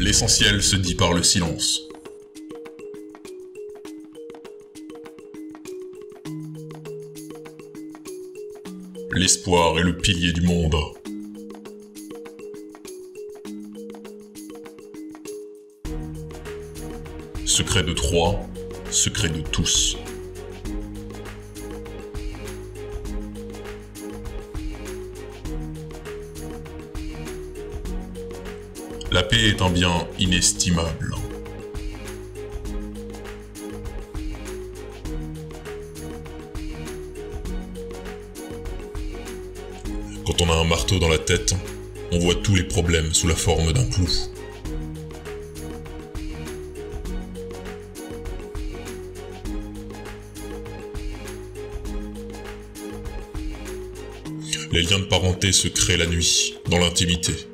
L'essentiel se dit par le silence. L'espoir est le pilier du monde. Secret de trois, secret de tous. La paix est un bien inestimable. Quand on a un marteau dans la tête, on voit tous les problèmes sous la forme d'un clou. Les liens de parenté se créent la nuit, dans l'intimité.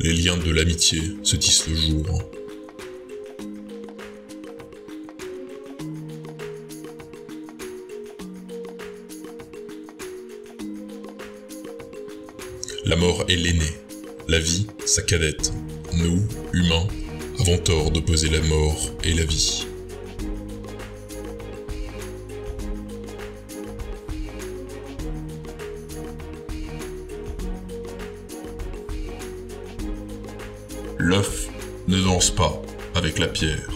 Les liens de l'amitié se tissent le jour. La mort est l'aînée, la vie sa cadette. Nous, humains, avons tort d'opposer la mort et la vie. L'œuf ne danse pas avec la pierre.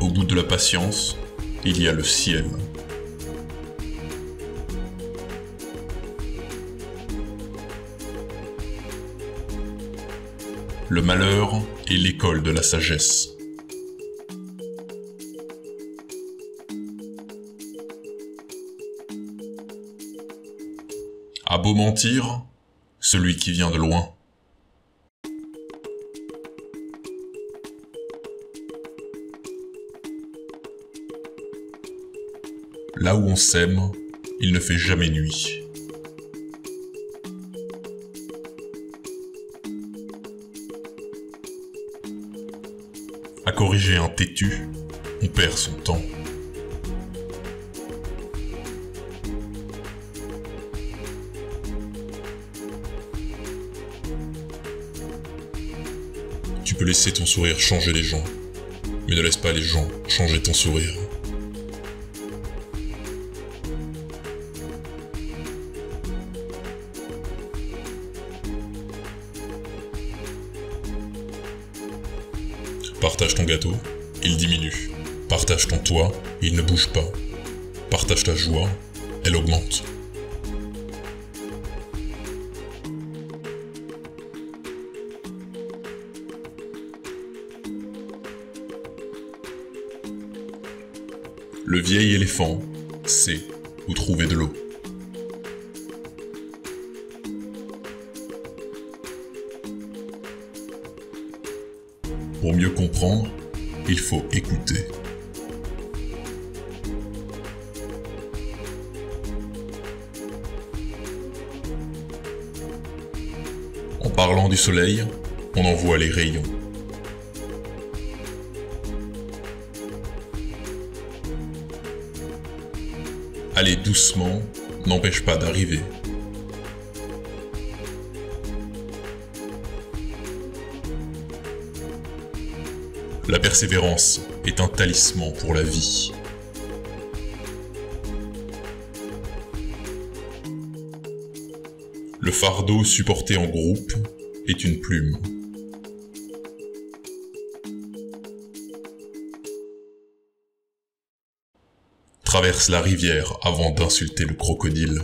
Au bout de la patience, il y a le ciel. Le malheur est l'école de la sagesse. Beau mentir, celui qui vient de loin. Là où on s'aime, il ne fait jamais nuit. À corriger un têtu, on perd son temps. Peux laisser ton sourire changer les gens, mais ne laisse pas les gens changer ton sourire. Partage ton gâteau, il diminue. Partage ton toit, il ne bouge pas. Partage ta joie, elle augmente. Le vieil éléphant sait où trouver de l'eau. Pour mieux comprendre, il faut écouter. En parlant du soleil, on en voit les rayons. Aller doucement n'empêche pas d'arriver. La persévérance est un talisman pour la vie. Le fardeau supporté en groupe est une plume. Traverse la rivière avant d'insulter le crocodile.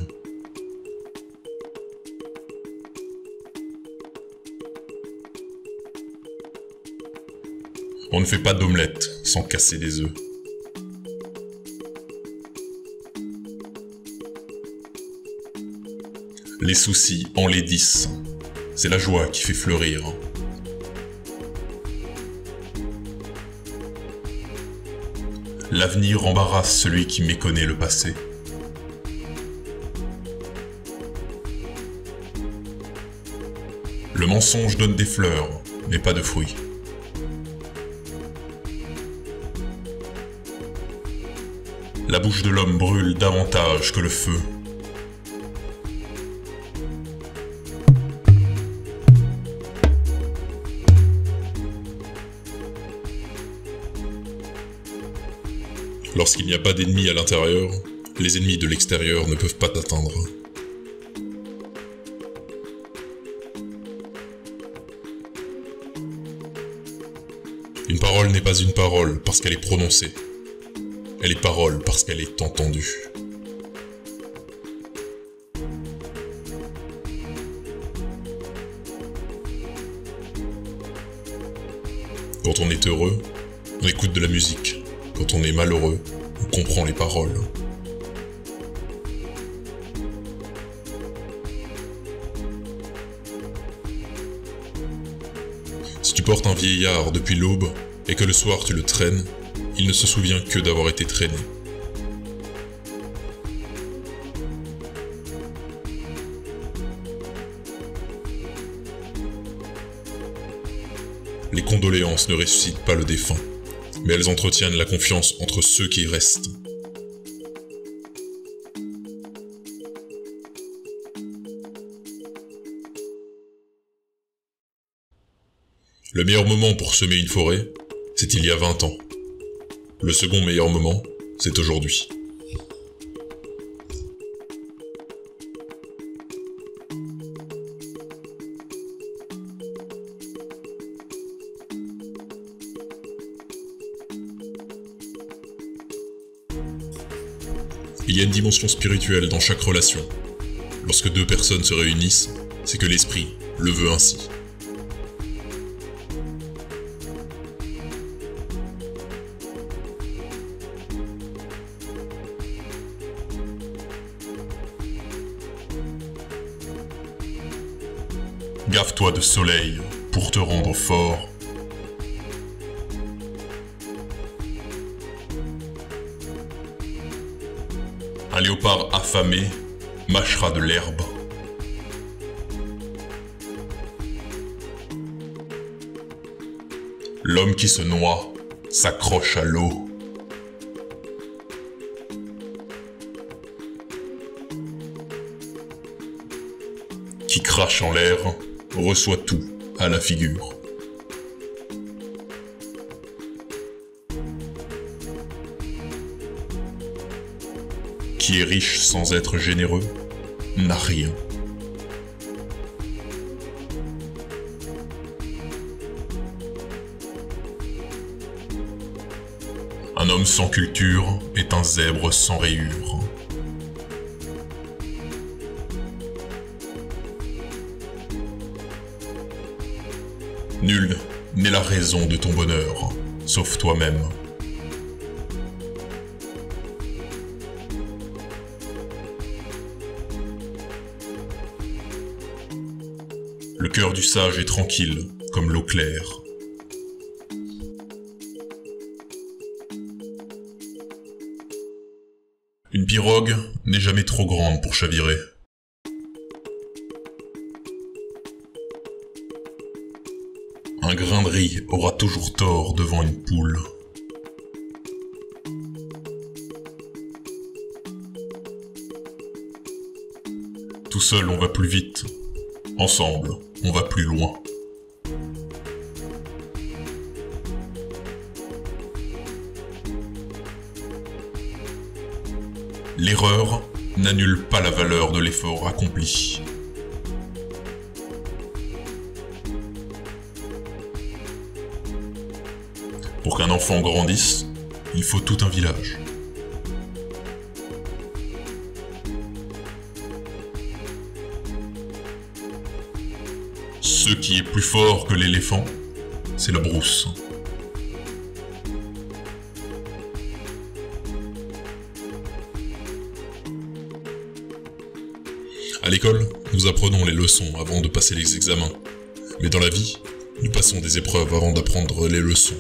On ne fait pas d'omelette sans casser des œufs. Les soucis enlaidissent. C'est la joie qui fait fleurir. L'avenir embarrasse celui qui méconnaît le passé. Le mensonge donne des fleurs, mais pas de fruits. La bouche de l'homme brûle davantage que le feu. Lorsqu'il n'y a pas d'ennemis à l'intérieur, les ennemis de l'extérieur ne peuvent pas t'atteindre. Une parole n'est pas une parole parce qu'elle est prononcée. Elle est parole parce qu'elle est entendue. Quand on est heureux, on écoute de la musique. Quand on est malheureux, on comprend les paroles. Si tu portes un vieillard depuis l'aube et que le soir tu le traînes, il ne se souvient que d'avoir été traîné. Les condoléances ne ressuscitent pas le défunt, mais elles entretiennent la confiance entre ceux qui restent. Le meilleur moment pour semer une forêt, c'est il y a 20 ans. Le second meilleur moment, c'est aujourd'hui. Il y a une dimension spirituelle dans chaque relation. Lorsque deux personnes se réunissent, c'est que l'esprit le veut ainsi. Gave-toi de soleil pour te rendre fort. Un léopard affamé mâchera de l'herbe. L'homme qui se noie s'accroche à l'eau. Qui crache en l'air reçoit tout à la figure. Qui est riche sans être généreux n'a rien. Un homme sans culture est un zèbre sans rayures. Nul n'est la raison de ton bonheur, sauf toi-même. Cœur du sage est tranquille, comme l'eau claire. Une pirogue n'est jamais trop grande pour chavirer. Un grain de riz aura toujours tort devant une poule. Tout seul, on va plus vite. Ensemble, on va plus loin. L'erreur n'annule pas la valeur de l'effort accompli. Pour qu'un enfant grandisse, il faut tout un village. Ce qui est plus fort que l'éléphant, c'est la brousse. À l'école, nous apprenons les leçons avant de passer les examens. Mais dans la vie, nous passons des épreuves avant d'apprendre les leçons.